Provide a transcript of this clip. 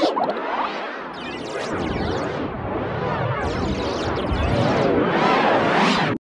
Yeah.